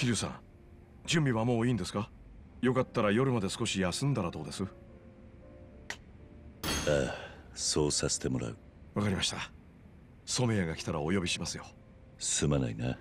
桐生さん準備はもういいんですか？よかったら夜まで少し休んだらどうです？ああそうさせてもらう。わかりました。染谷が来たらお呼びしますよ。すまないな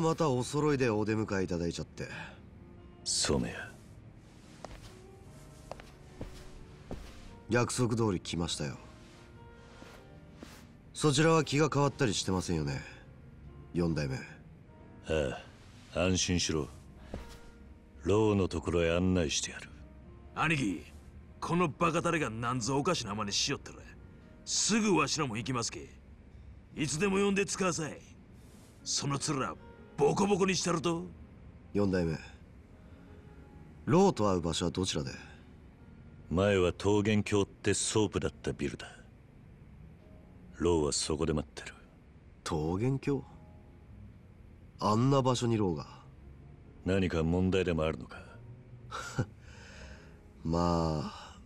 またお揃いでお出迎えいただいちゃって。染谷。約束通り来ましたよ。そちらは気が変わったりしてませんよね。四代目。ああ安心しろ。ローのところへ案内してやる。兄貴このバカタレがなんぞおかしな真似しよったらすぐわしらも行きますけいつでも呼んでつかあさい。その面ボコボコにしたると？四代目。ローと会う場所はどちらで？前は桃源郷ってソープだったビルだ。ローはそこで待ってる。桃源郷？あんな場所にローが？何か問題でもあるのか？まあ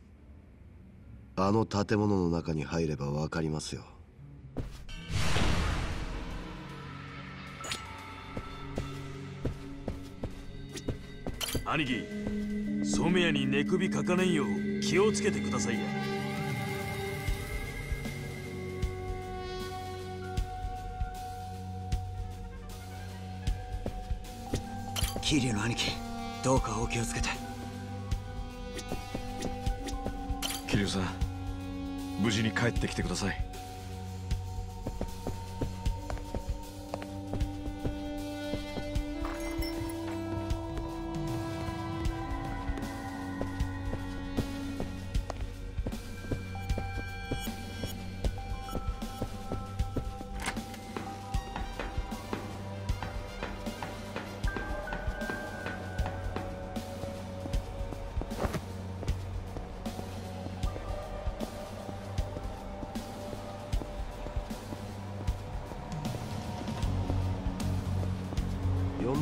あの建物の中に入ればわかりますよ兄貴染谷に寝首かかねんよう気をつけてくださいや。桐生の兄貴どうかお気をつけて。桐生さん無事に帰ってきてください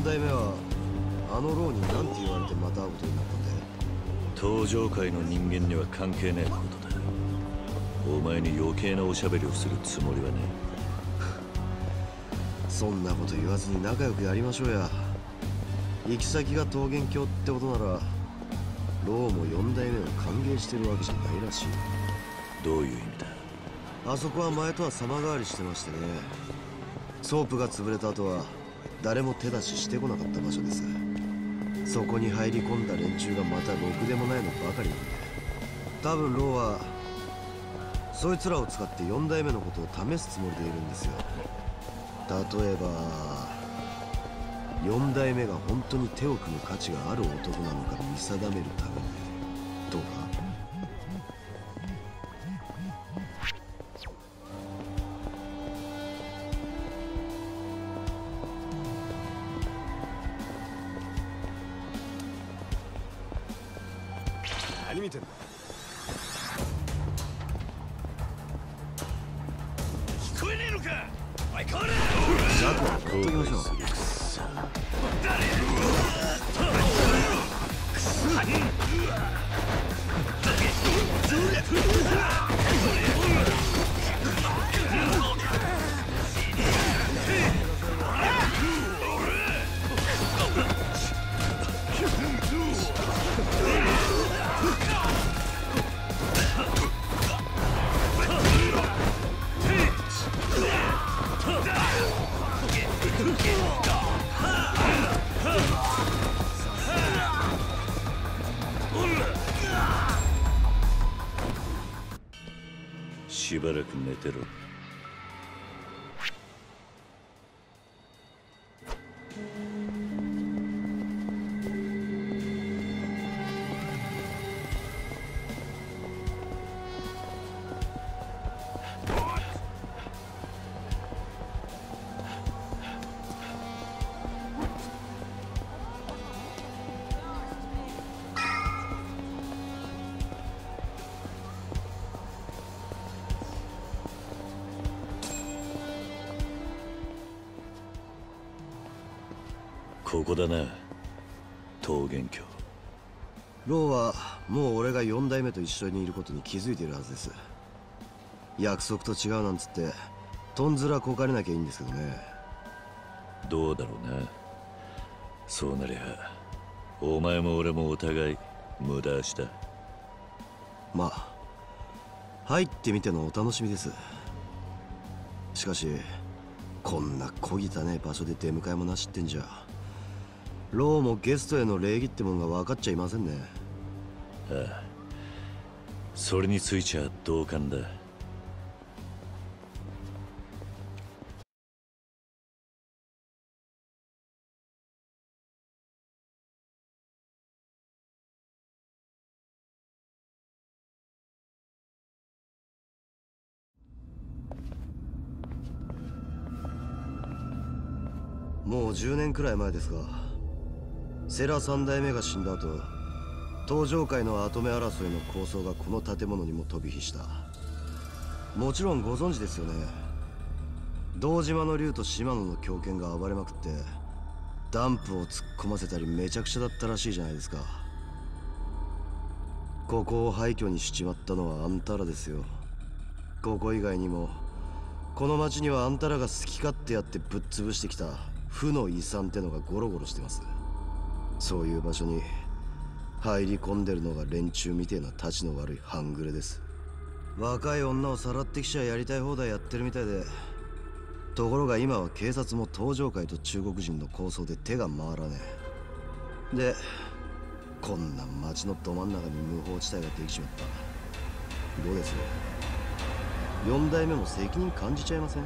四代目はあのローに何て言われてまた会うことになったんで登場界の人間には関係ねえことだ。お前に余計なおしゃべりをするつもりはねそんなこと言わずに仲良くやりましょうや。行き先が桃源郷ってことならローも四代目を歓迎してるわけじゃないらしい。どういう意味だ？あそこは前とは様変わりしてましてね。ソープが潰れた後は誰も手出ししてこなかった場所です。そこに入り込んだ連中がまたろくでもないのばかりなんで。多分ローはそいつらを使って4代目のことを試すつもりでいるんですよ。例えば4代目が本当に手を組む価値がある男なのか見定めるために。ここだな。桃源郷。ローはもう俺が4代目と一緒にいることに気づいているはずです。約束と違うなんつってとんずらこかれなきゃいいんですけどね。どうだろうな。そうなりゃお前も俺もお互い無駄足だ。まあ入ってみてのお楽しみです。しかしこんな小汚ね場所で出迎えもなしってんじゃローもゲストへの礼儀ってもんが分かっちゃいませんね。それについちゃ同感だ。もう10年くらい前ですがセラ三代目が死んだ後登場界の跡目争いの構想がこの建物にも飛び火した。もちろんご存知ですよね。堂島の竜と島野の狂犬が暴れまくってダンプを突っ込ませたりめちゃくちゃだったらしいじゃないですか。ここを廃墟にしちまったのはあんたらですよ。ここ以外にもこの町にはあんたらが好き勝手やってぶっ潰してきた負の遺産ってのがゴロゴロしてます。そういう場所に入り込んでるのが連中みてえなたちの悪い半グレです。若い女をさらってきちゃやりたい放題やってるみたいでところが今は警察も登場界と中国人の抗争で手が回らねえ。でこんな町のど真ん中に無法地帯ができちまった。どうです？4代目も責任感じちゃいません？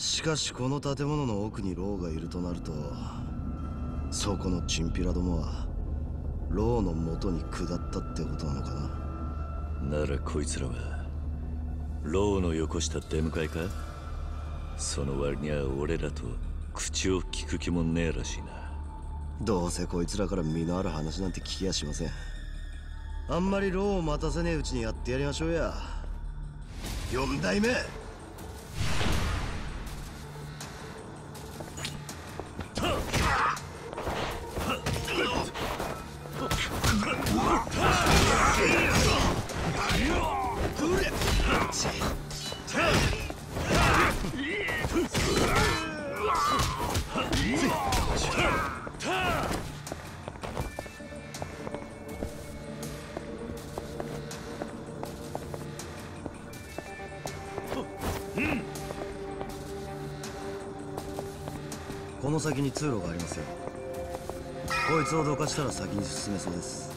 しかしこの建物の奥にローがいるとなるとそこのチンピラどもはローの元に下ったってことなのかな。ならこいつらはローのよこした出迎えか？その割には俺らと口を聞く気もねえらしいな。どうせこいつらから身のある話なんて聞きやしません。あんまりローを待たせねえうちにやってやりましょうや。4代目通路がありますよ。こいつをどかしたら先に進めそうです。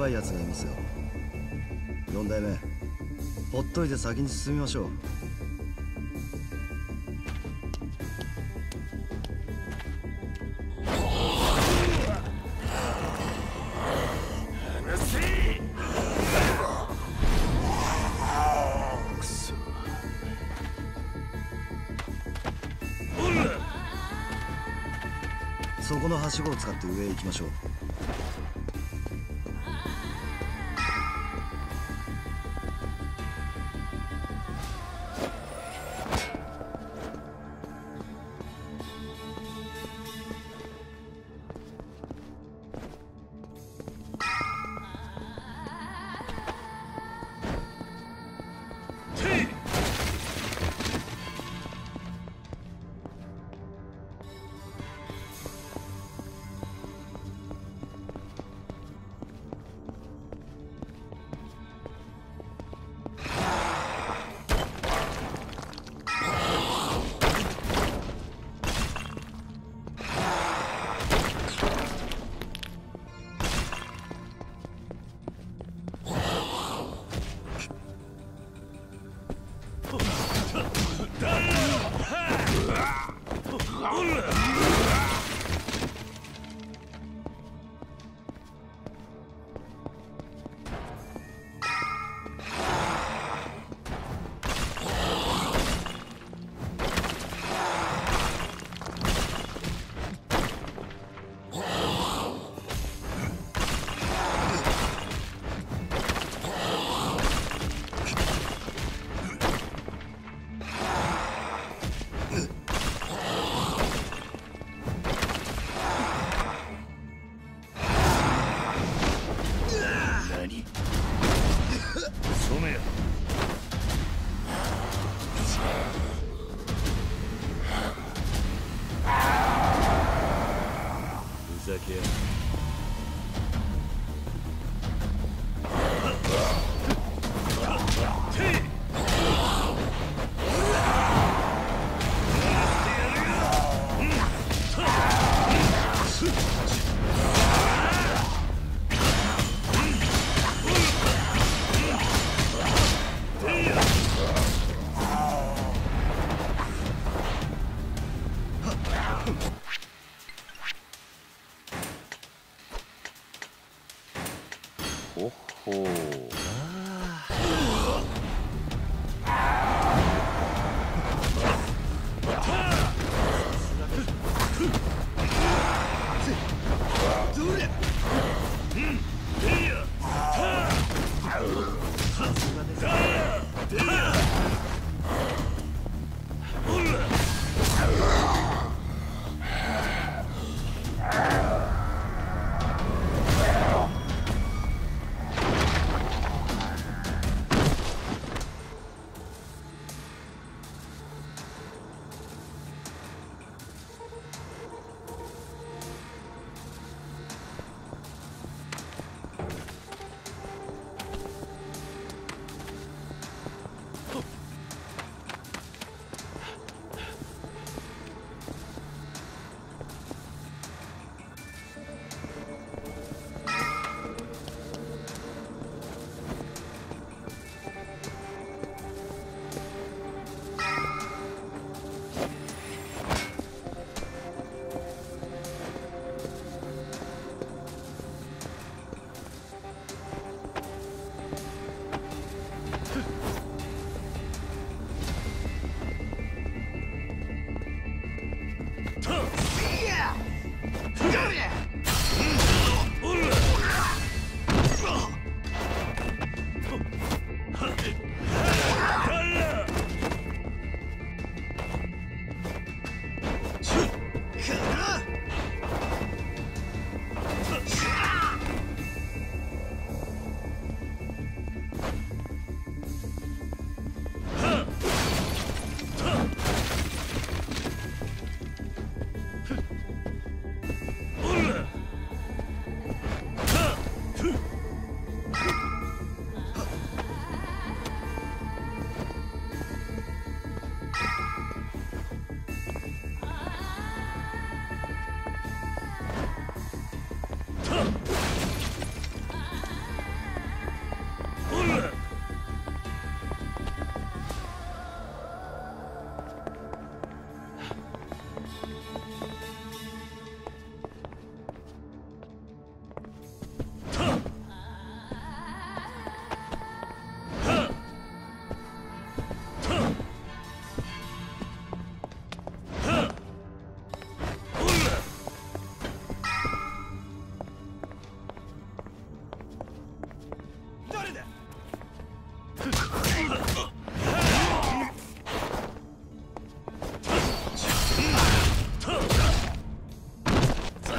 相当ヤバいやつがいますよ4代目ほっといて先に進みましょう。そこのはしごを使って上へ行きましょう。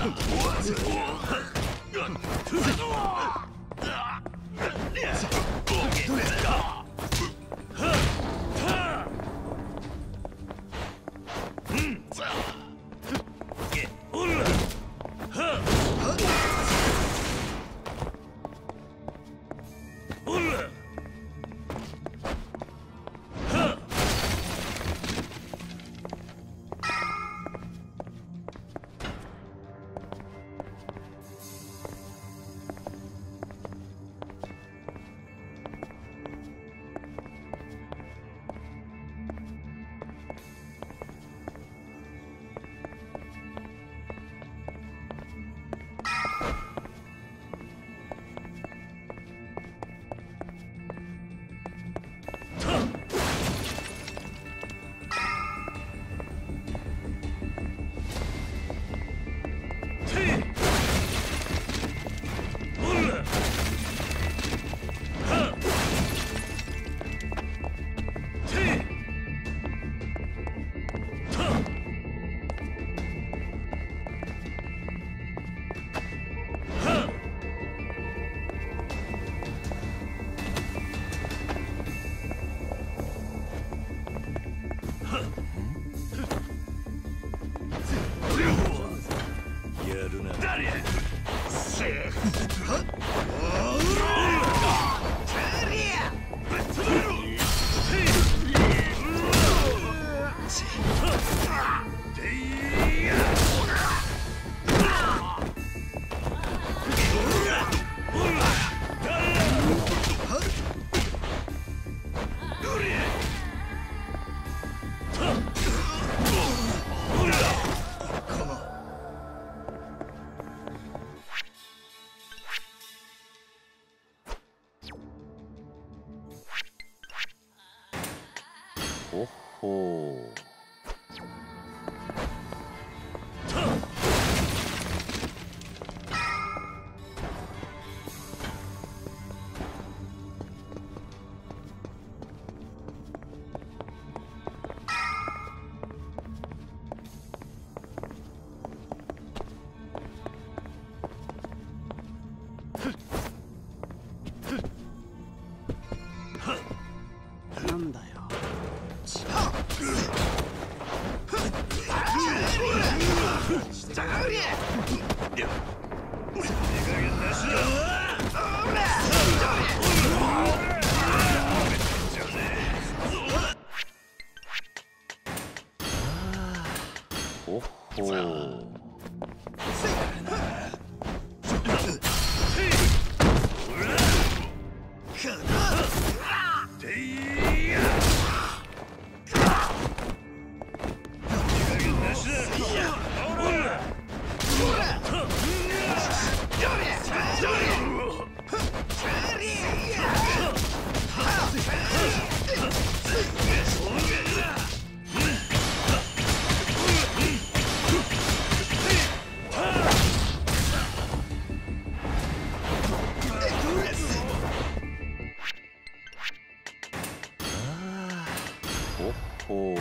我我很冤枉啊啊啊啊啊啊啊啊啊啊啊啊お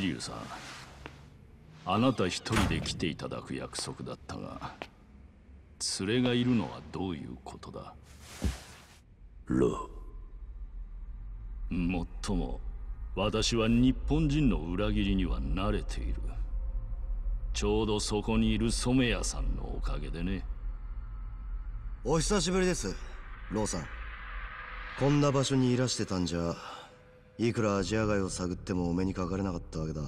桐生さん。あなた一人で来ていただく約束だったが連れがいるのはどういうことだ？ロもっとも私は日本人の裏切りには慣れている。ちょうどそこにいる染谷さんのおかげでね。お久しぶりですローさん。こんな場所にいらしてたんじゃいくらアジア街を探ってもお目にかかれなかったわけだ。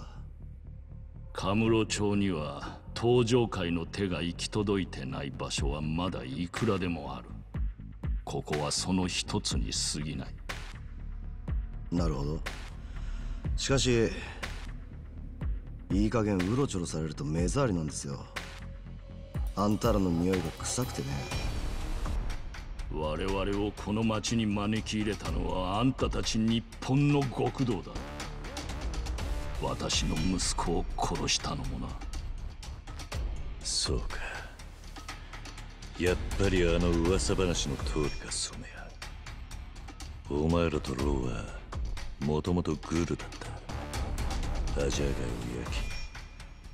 カムロ町には登場界の手が行き届いてない場所はまだいくらでもある。ここはその一つに過ぎない。なるほど。しかしいい加減うろちょろされると目障りなんですよ。あんたらの匂いが臭くてね。我々をこの町に招き入れたのはあんたたち日本の極道だ私の息子を殺したのもな。そうか。やっぱりあの噂話の通りか染谷。お前らとローはもともとグルだった。アジア街を焼き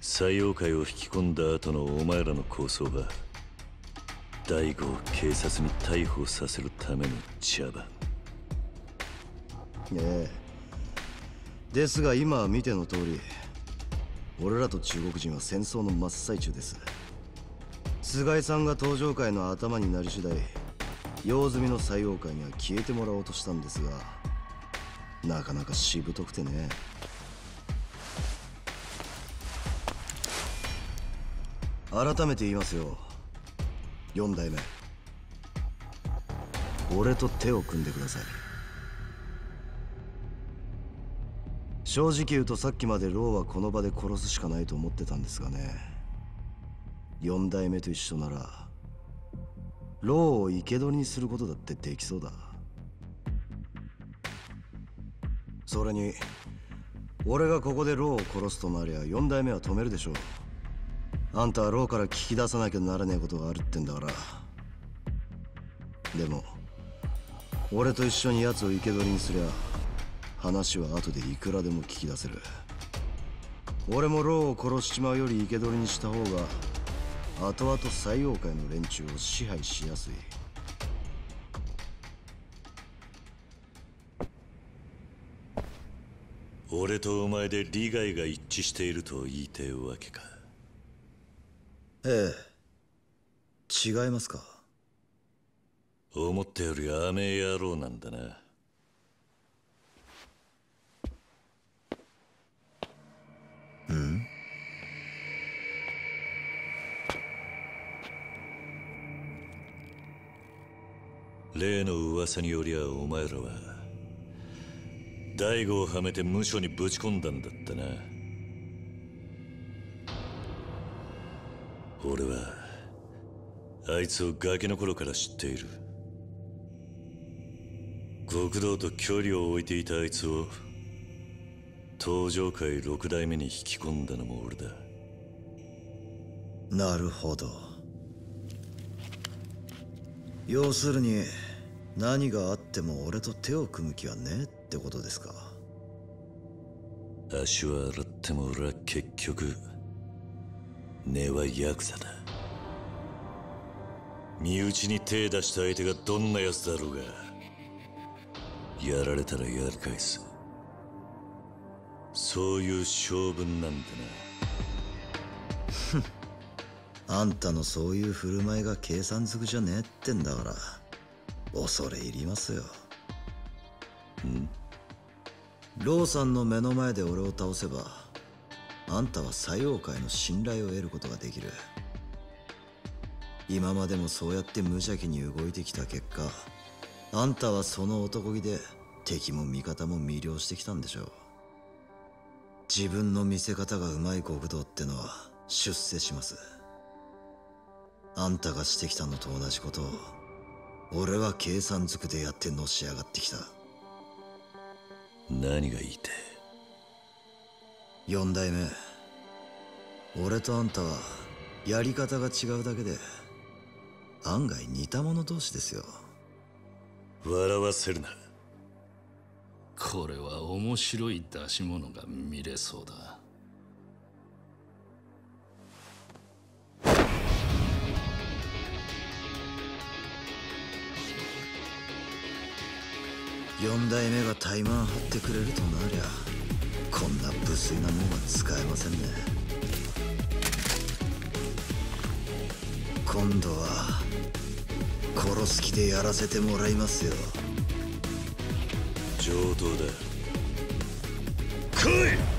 採用界を引き込んだ後のお前らの構想は大悟を警察に逮捕させるための茶番。ええですが今は見ての通り俺らと中国人は戦争の真っ最中です。菅井さんが登場界の頭になり次第用済みの採用界には消えてもらおうとしたんですがなかなかしぶとくてね。改めて言いますよ。四代目。俺と手を組んでください。正直言うとさっきまでローはこの場で殺すしかないと思ってたんですがね。四代目と一緒ならローを生け捕りにすることだってできそうだ。それに俺がここでローを殺すとなりゃ四代目は止めるでしょう。あんたはローから聞き出さなきゃならねえことがあるってんだから。でも俺と一緒に奴を生け捕りにすりゃ話は後でいくらでも聞き出せる。俺もローを殺しちまうより生け捕りにした方が後々採用界の連中を支配しやすい。俺とお前で利害が一致していると言いてえわけか。ええ。違いますか？思ったより甘え野郎なんだな例の噂によりゃお前らは大悟をはめて無所にぶち込んだんだったな。俺はあいつをガキの頃から知っている。極道と距離を置いていたあいつを登場界六代目に引き込んだのも俺だ。なるほど。要するに何があっても俺と手を組む気はねえってことですか。足は洗っても俺は結局根はヤクザだ。身内に手出した相手がどんな奴だろうがやられたらやり返す。そういう性分なんだ あんたのそういう振る舞いが計算づくじゃねえってんだから恐れ入りますよ。ん？ローさんの目の前で俺を倒せばあんたは採用界の信頼を得ることができる。今までもそうやって無邪気に動いてきた結果あんたはその男気で敵も味方も魅了してきたんでしょう。自分の見せ方がうまい極道ってのは出世します。あんたがしてきたのと同じことを俺は計算づくでやってのし上がってきた。何が言いて四代目。俺とあんたはやり方が違うだけで案外似た者同士ですよ。笑わせるな。これは面白い出し物が見れそうだ四代目が怠慢張ってくれるとなりゃこんな無粋なもんは使えませんね。今度は殺す気でやらせてもらいますよ。上等だ。来い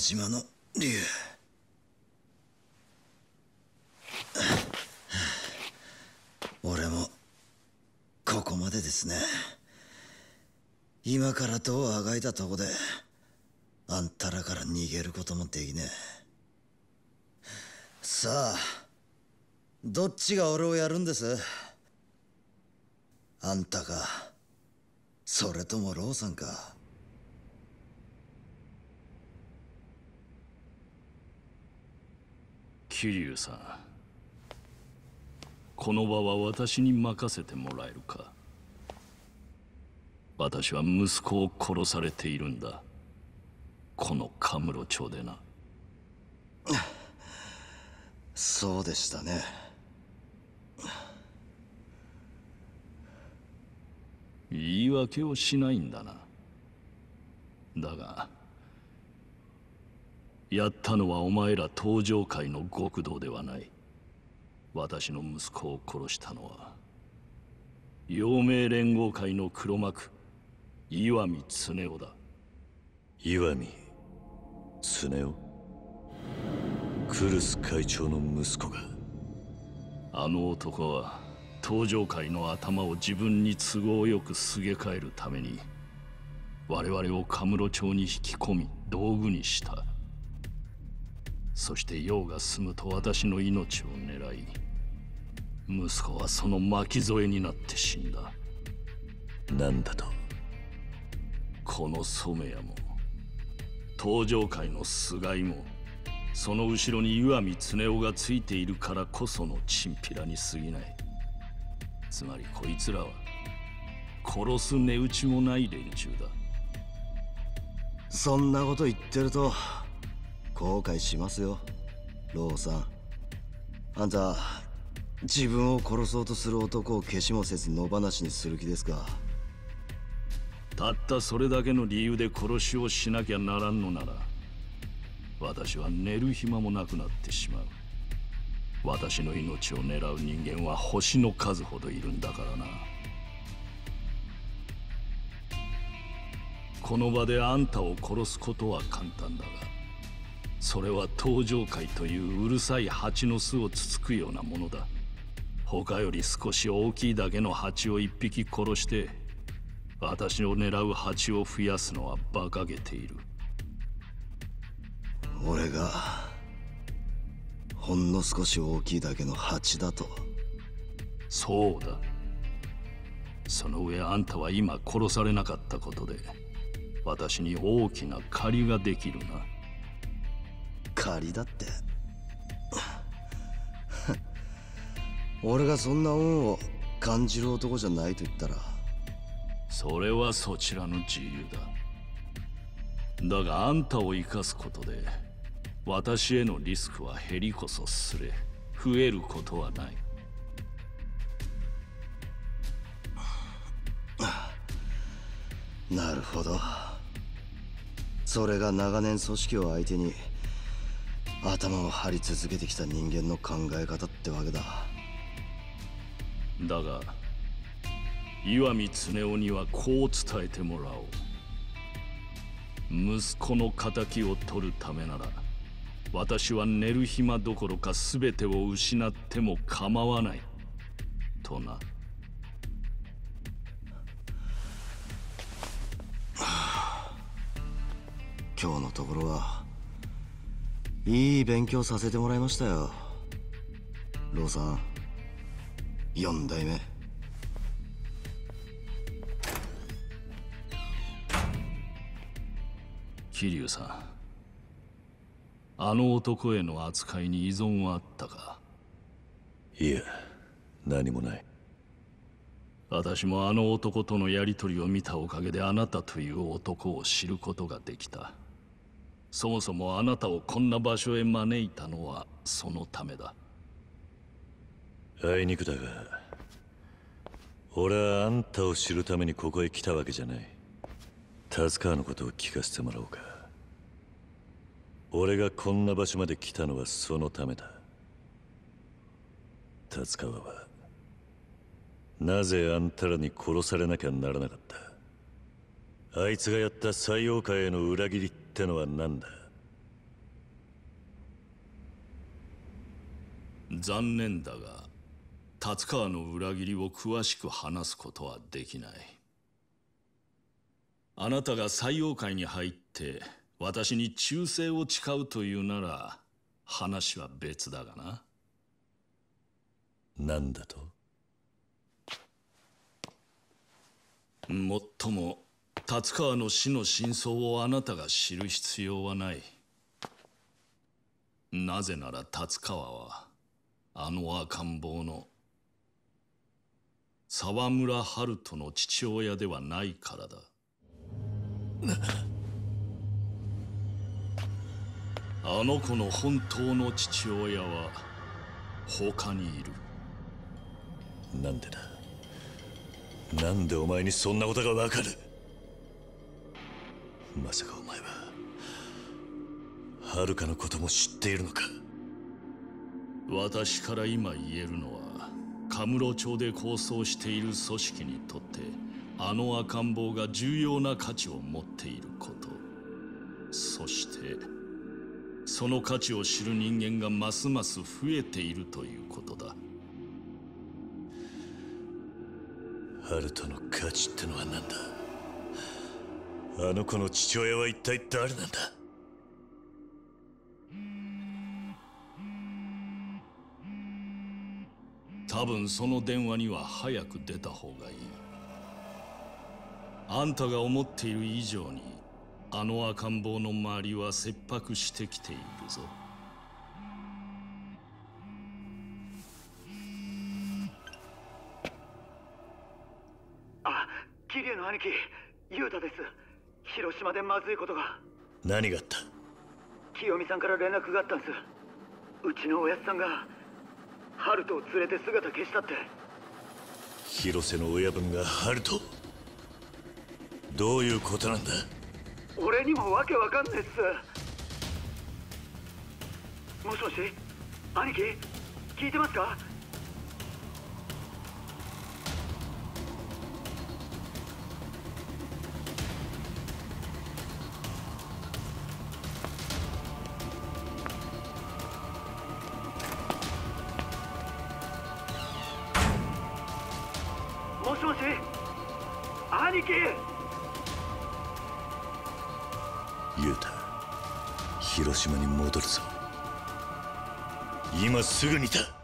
島の竜俺もここまでですね。今から戸をあがいたとこであんたらから逃げることもできねえ。さあどっちが俺をやるんです？あんたかそれともローさんか。桐生さん。この場は私に任せてもらえるか。私は息子を殺されているんだ。このカムロ町でな。そうでしたね。言い訳をしないんだな。だがやったのはお前ら登場界の極道ではない。私の息子を殺したのは陽明連合会の黒幕石見恒夫だ。岩見常雄クルス会長の息子が？あの男は登場界の頭を自分に都合よくすげ替えるために我々をカムロ町に引き込み道具にしたそして用が済むと私の命を狙い息子はその巻き添えになって死んだ。なんだと？この染谷も登場界の菅井もその後ろに岩見恒夫がついているからこそのチンピラに過ぎない。つまりこいつらは殺す値打ちもない連中だ。そんなこと言ってると後悔しますよ。ローさん。あんた自分を殺そうとする男を消しもせず野放しにする気ですか？たったそれだけの理由で殺しをしなきゃならんのなら私は寝る暇もなくなってしまう。私の命を狙う人間は星の数ほどいるんだからな。この場であんたを殺すことは簡単だがそれは登場界といううるさい蜂の巣をつつくようなものだ。他より少し大きいだけの蜂を一匹殺して私を狙う蜂を増やすのは馬鹿げている。俺がほんの少し大きいだけの蜂だと。そうだ。その上あんたは今殺されなかったことで私に大きな借りができるな借りだって。俺がそんな恩を感じる男じゃないと言ったら。それはそちらの自由だ。だがあんたを生かすことで私へのリスクは減りこそすれ。増えることはない。なるほど。それが長年組織を相手に頭を張り続けてきた人間の考え方ってわけだ。だが岩見恒夫にはこう伝えてもらおう。息子の敵を取るためなら私は寝る暇どころか全てを失っても構わない。とな。今日のところはいい勉強させてもらいましたよ。ローさん4代目。桐生さんあの男への扱いに依存はあったか？いや何もない。私もあの男とのやりとりを見たおかげであなたという男を知ることができたそもそもあなたをこんな場所へ招いたのはそのためだ。あいにくだが俺はあんたを知るためにここへ来たわけじゃない。達川のことを聞かせてもらおうか。俺がこんな場所まで来たのはそのためだ。達川はなぜあんたらに殺されなきゃならなかった。あいつがやった採用会への裏切りってのは何だ？残念だが達川の裏切りを詳しく話すことはできない。あなたが採用会に入って私に忠誠を誓うというなら話は別だがな。何だと？もっとも達川の死の真相をあなたが知る必要はない。なぜなら達川はあの赤ん坊の沢村春人の父親ではないからだ。あの子の本当の父親は他にいる。なんでだ？なんでお前にそんなことがわかる？まさかお前は遥かのことも知っているのか？私から今言えるのはカムロ町で構想している組織にとってあの赤ん坊が重要な価値を持っていること。そしてその価値を知る人間がますます増えているということだ。ハルトの価値ってのは何だ？あの子の父親は一体誰なんだ？多分その電話には早く出た方がいい。あんたが思っている以上にあの赤ん坊の周りは切迫してきているぞ。あ桐生の兄貴雄太です広島でまずいことが。何があった？清美さんから連絡があったんです。うちのおやつさんがハルトを連れて姿消したって。広瀬の親分がハルト？どういうことなんだ？俺にもわけわかんねえっす。もしもし？兄貴？聞いてますか？今すぐにだ。